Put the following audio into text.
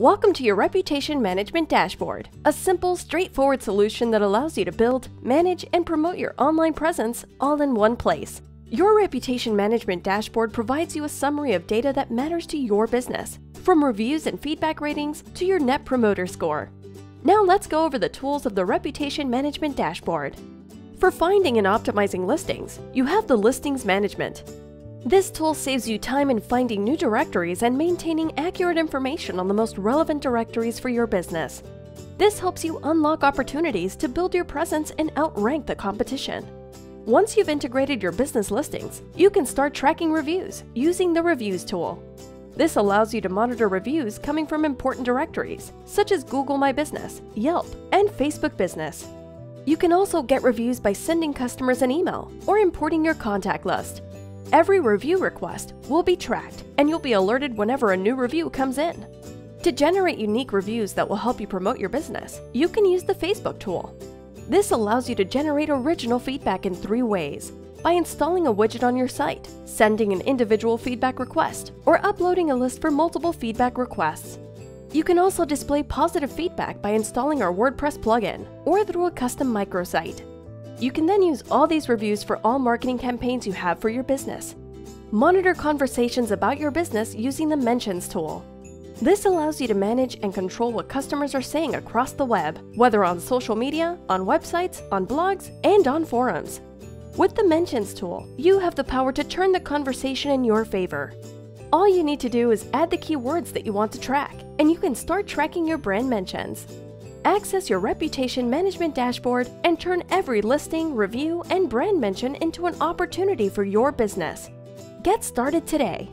Welcome to your Reputation Management Dashboard, a simple, straightforward solution that allows you to build, manage, and promote your online presence all in one place. Your Reputation Management Dashboard provides you a summary of data that matters to your business, from reviews and feedback ratings to your Net Promoter Score. Now let's go over the tools of the Reputation Management Dashboard. For finding and optimizing listings, you have the Listings Management. This tool saves you time in finding new directories and maintaining accurate information on the most relevant directories for your business. This helps you unlock opportunities to build your presence and outrank the competition. Once you've integrated your business listings, you can start tracking reviews using the Reviews tool. This allows you to monitor reviews coming from important directories, such as Google My Business, Yelp, and Facebook Business. You can also get reviews by sending customers an email or importing your contact list. Every review request will be tracked, and you'll be alerted whenever a new review comes in. To generate unique reviews that will help you promote your business, you can use the Feedback tool. This allows you to generate original feedback in three ways by installing a widget on your site, sending an individual feedback request, or uploading a list for multiple feedback requests. You can also display positive feedback by installing our WordPress plugin or through a custom microsite. You can then use all these reviews for all marketing campaigns you have for your business. Monitor conversations about your business using the Mentions tool. This allows you to manage and control what customers are saying across the web, whether on social media, on websites, on blogs, and on forums. With the Mentions tool, you have the power to turn the conversation in your favor. All you need to do is add the keywords that you want to track, and you can start tracking your brand mentions. Access your reputation management dashboard and turn every listing, review, and brand mention into an opportunity for your business. Get started today.